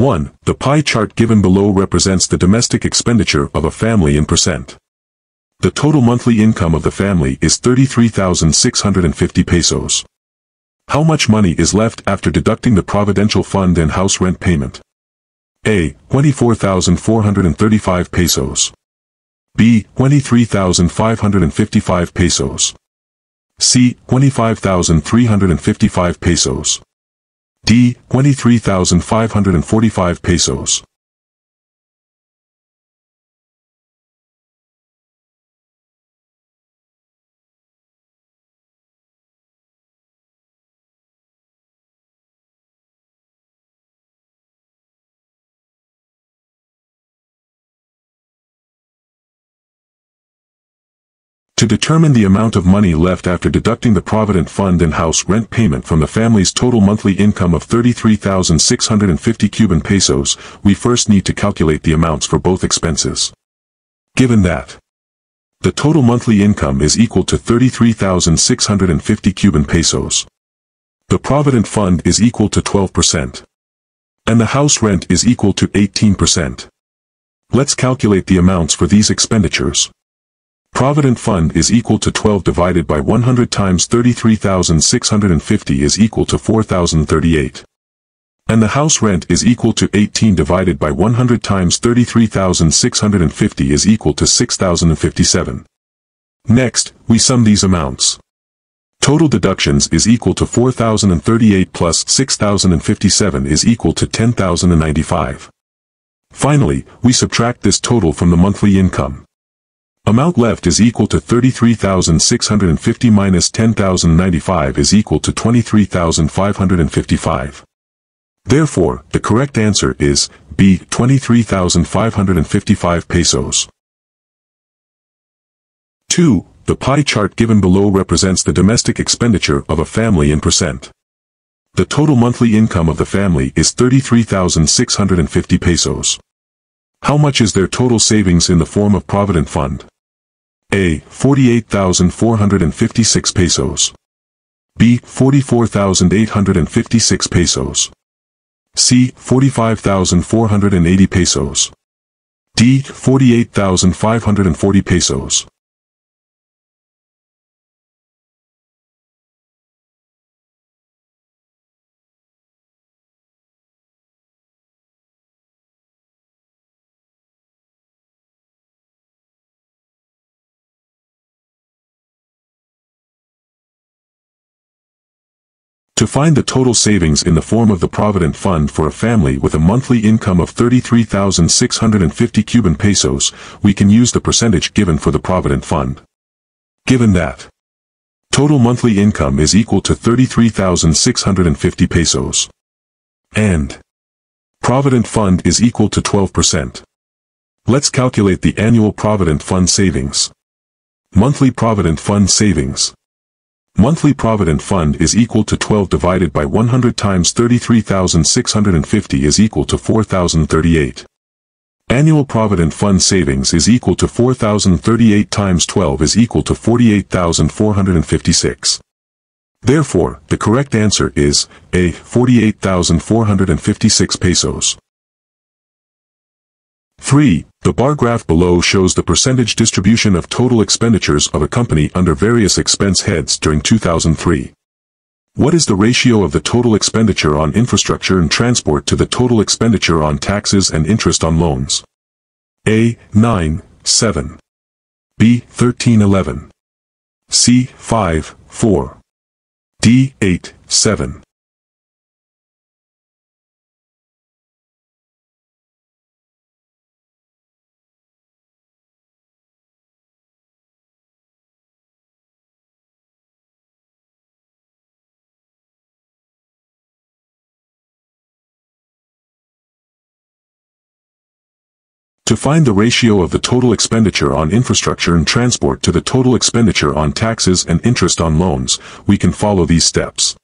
1. The pie chart given below represents the domestic expenditure of a family in percent. The total monthly income of the family is 33,650 pesos. How much money is left after deducting the providential fund and house rent payment? A. 24,435 pesos. B. 23,555 pesos. C. 25,355 pesos. D. 23,545 pesos. To determine the amount of money left after deducting the Provident Fund and house rent payment from the family's total monthly income of 33,650 Cuban pesos, we first need to calculate the amounts for both expenses. Given that the total monthly income is equal to 33,650 Cuban pesos. The Provident Fund is equal to 12%. And the house rent is equal to 18%. Let's calculate the amounts for these expenditures. Provident Fund is equal to 12 divided by 100 times 33,650 is equal to 4,038. And the house rent is equal to 18 divided by 100 times 33,650 is equal to 6,057. Next, we sum these amounts. Total deductions is equal to 4,038 plus 6,057 is equal to 10,095. Finally, we subtract this total from the monthly income. Amount left is equal to 33,650 minus 10,095 is equal to 23,555. Therefore, the correct answer is B. 23,555 pesos. 2. The pie chart given below represents the domestic expenditure of a family in percent. The total monthly income of the family is 33,650 pesos. How much is their total savings in the form of Provident Fund? A. 48,456 pesos. B. 44,856 pesos. C. 45,480 pesos. D. 48,540 pesos. To find the total savings in the form of the Provident Fund for a family with a monthly income of 33,650 Cuban pesos, we can use the percentage given for the Provident Fund. Given that total monthly income is equal to 33,650 pesos and Provident Fund is equal to 12%. Let's calculate the annual Provident Fund savings. Monthly Provident Fund savings Monthly Provident Fund is equal to 12 divided by 100 times 33,650 is equal to 4,038. Annual Provident Fund savings is equal to 4,038 times 12 is equal to 48,456. Therefore, the correct answer is A. 48,456 pesos. 3. The bar graph below shows the percentage distribution of total expenditures of a company under various expense heads during 2003. What is the ratio of the total expenditure on infrastructure and transport to the total expenditure on taxes and interest on loans? A. 9, 7. B. 13, 11. C. 5, 4. D. 8, 7. To find the ratio of the total expenditure on infrastructure and transport to the total expenditure on taxes and interest on loans, we can follow these steps.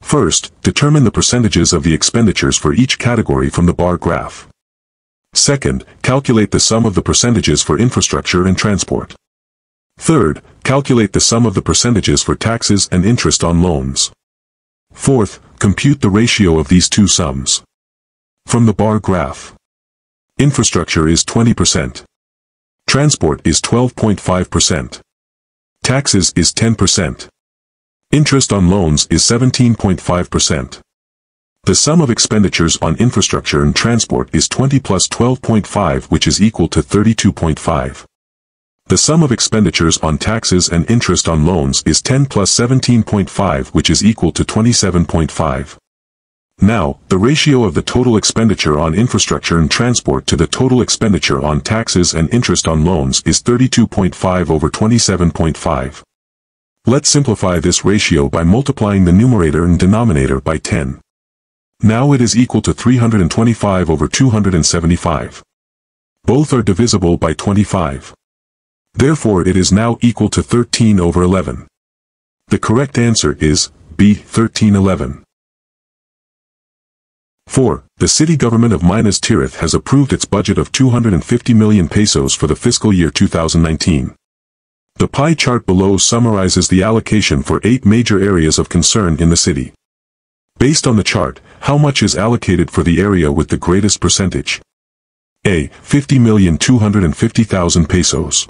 First, determine the percentages of the expenditures for each category from the bar graph. Second, calculate the sum of the percentages for infrastructure and transport. Third, calculate the sum of the percentages for taxes and interest on loans. Fourth, compute the ratio of these two sums. From the bar graph. Infrastructure is 20%. Transport is 12.5%. Taxes is 10%. Interest on loans is 17.5%. The sum of expenditures on infrastructure and transport is 20 plus 12.5 which is equal to 32.5. The sum of expenditures on taxes and interest on loans is 10 plus 17.5 which is equal to 27.5. Now, the ratio of the total expenditure on infrastructure and transport to the total expenditure on taxes and interest on loans is 32.5 over 27.5. Let's simplify this ratio by multiplying the numerator and denominator by 10. Now it is equal to 325 over 275. Both are divisible by 25. Therefore it is now equal to 13 over 11. The correct answer is B. 1311. 4. The city government of Minas Tirith has approved its budget of 250 million pesos for the fiscal year 2019. The pie chart below summarizes the allocation for eight major areas of concern in the city. Based on the chart, how much is allocated for the area with the greatest percentage? A. 50,250,000 pesos.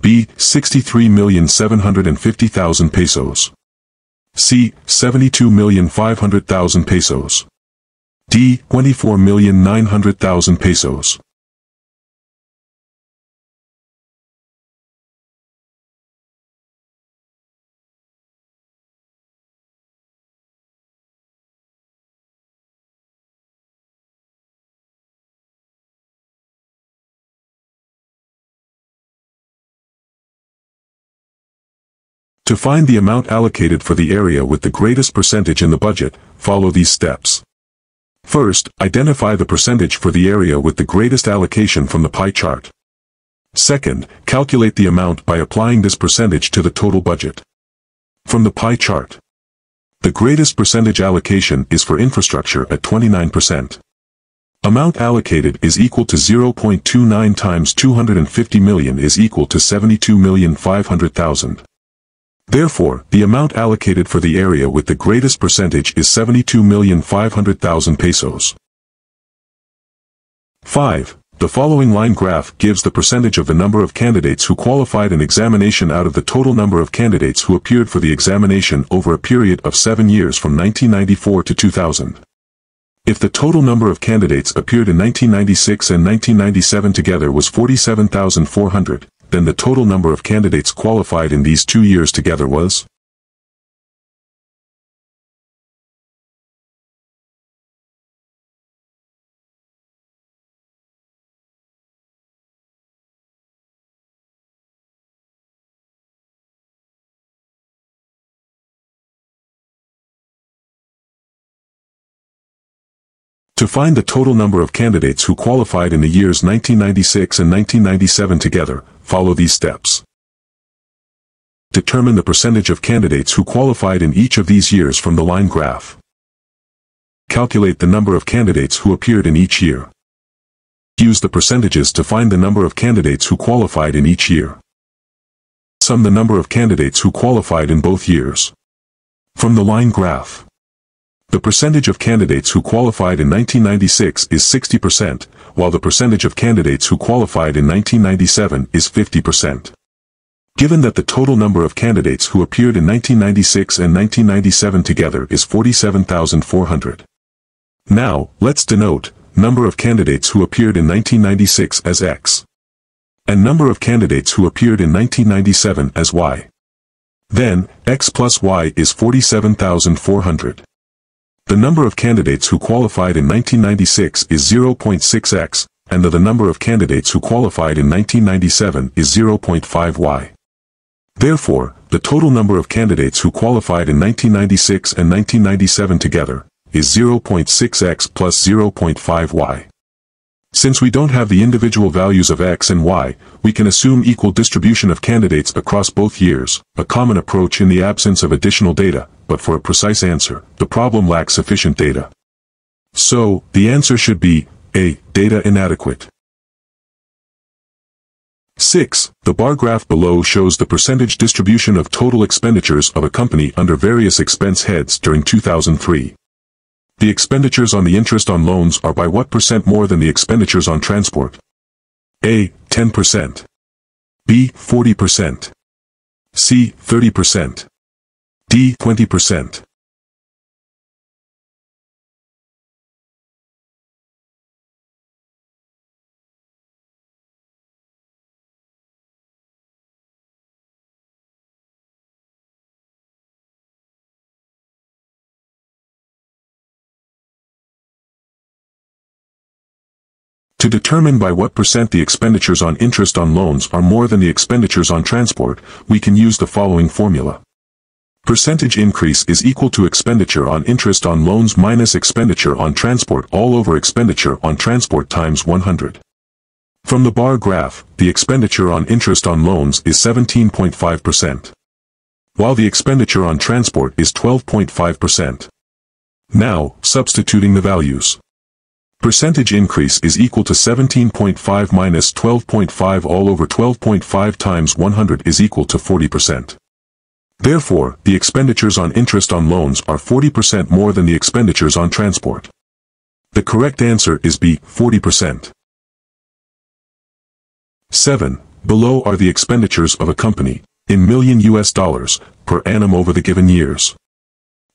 B. 63,750,000 pesos. C. 72,500,000 pesos. D. 24,900,000 pesos. To find the amount allocated for the area with the greatest percentage in the budget, follow these steps. First, identify the percentage for the area with the greatest allocation from the pie chart. Second, calculate the amount by applying this percentage to the total budget. From the pie chart. The greatest percentage allocation is for infrastructure at 29%. Amount allocated is equal to 0.29 times 250 million is equal to 72,500,000. Therefore, the amount allocated for the area with the greatest percentage is 72,500,000 pesos. 5. The following line graph gives the percentage of the number of candidates who qualified an examination out of the total number of candidates who appeared for the examination over a period of seven years from 1994 to 2000. If the total number of candidates appeared in 1996 and 1997 together was 47,400, then the total number of candidates qualified in these two years together was? To find the total number of candidates who qualified in the years 1996 and 1997 together, follow these steps. Determine the percentage of candidates who qualified in each of these years from the line graph. Calculate the number of candidates who appeared in each year. Use the percentages to find the number of candidates who qualified in each year. Sum the number of candidates who qualified in both years. From the line graph. The percentage of candidates who qualified in 1996 is 60%, while the percentage of candidates who qualified in 1997 is 50%. Given that the total number of candidates who appeared in 1996 and 1997 together is 47,400. Now, let's denote, number of candidates who appeared in 1996 as X. And number of candidates who appeared in 1997 as Y. Then, X plus Y is 47,400. The number of candidates who qualified in 1996 is 0.6x, and the number of candidates who qualified in 1997 is 0.5y. Therefore, the total number of candidates who qualified in 1996 and 1997 together is 0.6x plus 0.5y. Since we don't have the individual values of x and y, we can assume equal distribution of candidates across both years, a common approach in the absence of additional data, but for a precise answer, the problem lacks sufficient data. So, the answer should be, A. Data inadequate. 6. The bar graph below shows the percentage distribution of total expenditures of a company under various expense heads during 2003. The expenditures on the interest on loans are by what percent more than the expenditures on transport? A. 10%. B. 40%. C. 30%. D. 20%. To determine by what percent the expenditures on interest on loans are more than the expenditures on transport, we can use the following formula. Percentage increase is equal to expenditure on interest on loans minus expenditure on transport all over expenditure on transport times 100. From the bar graph, the expenditure on interest on loans is 17.5%, while the expenditure on transport is 12.5%. Now, substituting the values. Percentage increase is equal to 17.5 minus 12.5 all over 12.5 times 100 is equal to 40%. Therefore, the expenditures on interest on loans are 40% more than the expenditures on transport. The correct answer is B, 40%. 7. Below are the expenditures of a company, in million US dollars, per annum over the given years.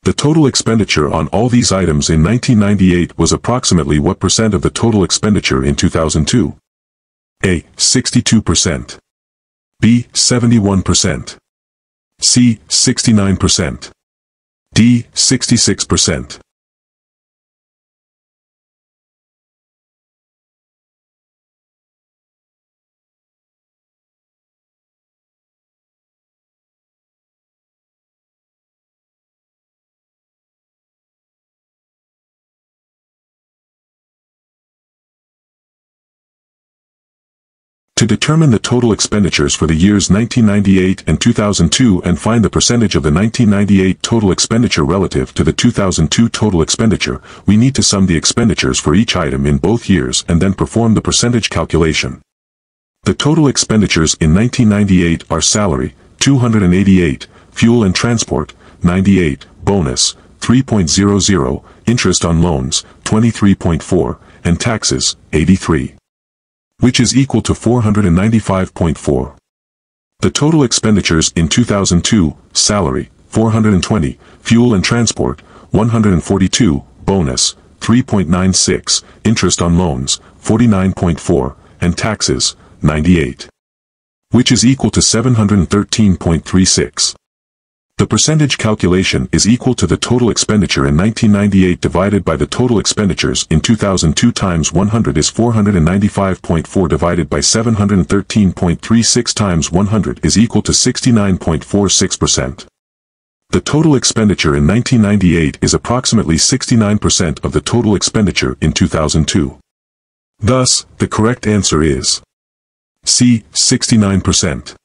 The total expenditure on all these items in 1998 was approximately what percent of the total expenditure in 2002? A. 62%. B. 71%. C. 69%. D. 66%. To determine the total expenditures for the years 1998 and 2002 and find the percentage of the 1998 total expenditure relative to the 2002 total expenditure, we need to sum the expenditures for each item in both years and then perform the percentage calculation. The total expenditures in 1998 are salary, 288, fuel and transport, 98, bonus, 3.00, interest on loans, 23.4, and taxes, 83 which is equal to 495.4. The total expenditures in 2002, salary, 420, fuel and transport, 142, bonus, 3.96, interest on loans, 49.4, and taxes, 98. Which is equal to 713.36. The percentage calculation is equal to the total expenditure in 1998 divided by the total expenditures in 2002 times 100 is 495.4 divided by 713.36 times 100 is equal to 69.46%. The total expenditure in 1998 is approximately 69% of the total expenditure in 2002. Thus, the correct answer is C. 69%.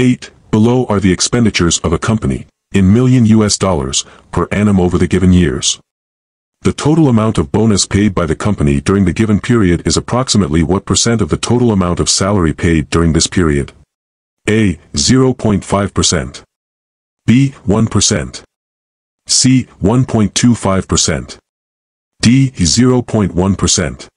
8. Below are the expenditures of a company, in million US dollars, per annum over the given years. The total amount of bonus paid by the company during the given period is approximately what percent of the total amount of salary paid during this period? A. 0.5%. B. 1%. C. 1.25%. D. 0.1%.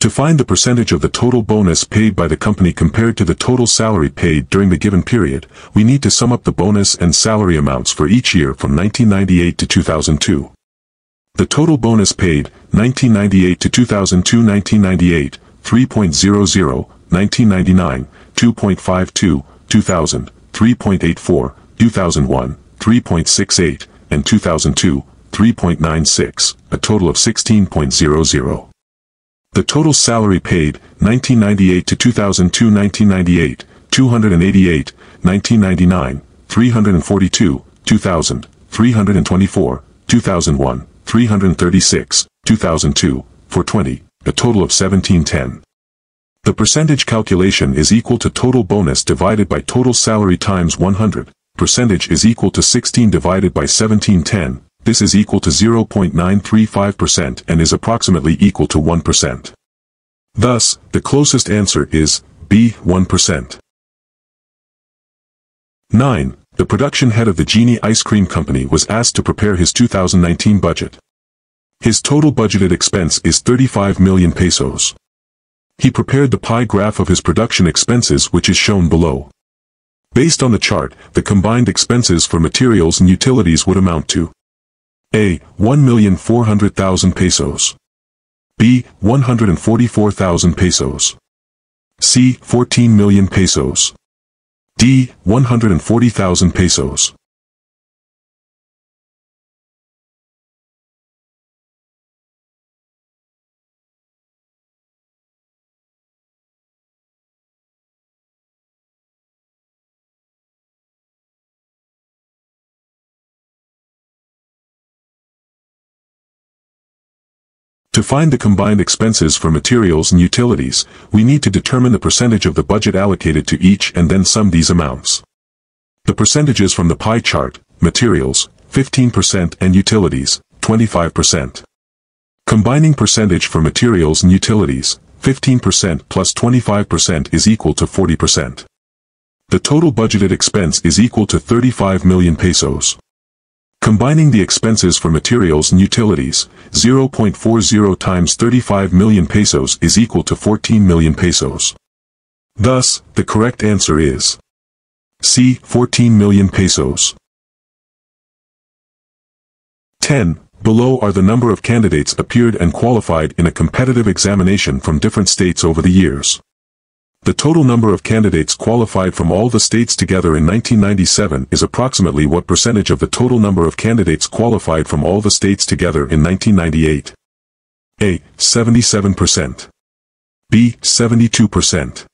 To find the percentage of the total bonus paid by the company compared to the total salary paid during the given period, we need to sum up the bonus and salary amounts for each year from 1998 to 2002. The total bonus paid, 1998 to 2002 1998, 3.00, 1999, 2.52, 2000, 3.84, 2001, 3.68, and 2002, 3.96, a total of 16.00. The total salary paid, 1998 to 2002 1998, 288, 1999, 342, 2000, 324, 2001, 336, 2002, 420, a total of 1710. The percentage calculation is equal to total bonus divided by total salary times 100. Percentage is equal to 16 divided by 1710. This is equal to 0.935% and is approximately equal to 1%. Thus, the closest answer is B, 1%. 9. The production head of the Genie Ice Cream Company was asked to prepare his 2019 budget. His total budgeted expense is 35 million pesos. He prepared the pie graph of his production expenses which is shown below. Based on the chart, the combined expenses for materials and utilities would amount to A. 1,400,000 pesos B. 144,000 pesos C. 14 million pesos D. 140,000 pesos find the combined expenses for materials and utilities, we need to determine the percentage of the budget allocated to each and then sum these amounts. The percentages from the pie chart, materials, 15% and utilities, 25%. Combining percentage for materials and utilities, 15% plus 25% is equal to 40%. The total budgeted expense is equal to 35 million pesos. Combining the expenses for materials and utilities, 0.40 times 35 million pesos is equal to 14 million pesos. Thus, the correct answer is C. 14 million pesos. 10. Below are the number of candidates appeared and qualified in a competitive examination from different states over the years. The total number of candidates qualified from all the states together in 1997 is approximately what percentage of the total number of candidates qualified from all the states together in 1998? A. 77%. B. 72%.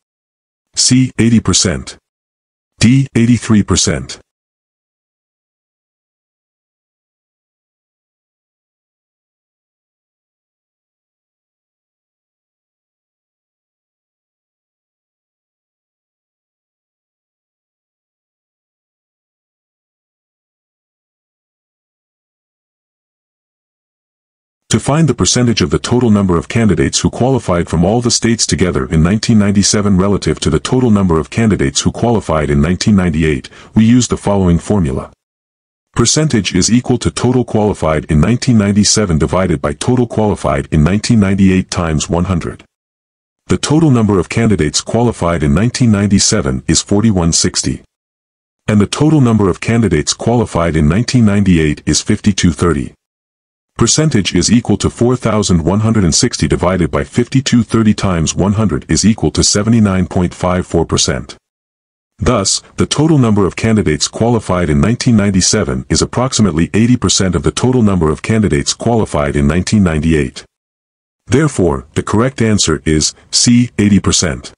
C. 80%. D. 83%. To find the percentage of the total number of candidates who qualified from all the states together in 1997 relative to the total number of candidates who qualified in 1998, we use the following formula. Percentage is equal to total qualified in 1997 divided by total qualified in 1998 times 100. The total number of candidates qualified in 1997 is 4160. And the total number of candidates qualified in 1998 is 5230. Percentage is equal to 4,160 divided by 5230 times 100 is equal to 79.54%. Thus, the total number of candidates qualified in 1997 is approximately 80% of the total number of candidates qualified in 1998. Therefore, the correct answer is C, 80%.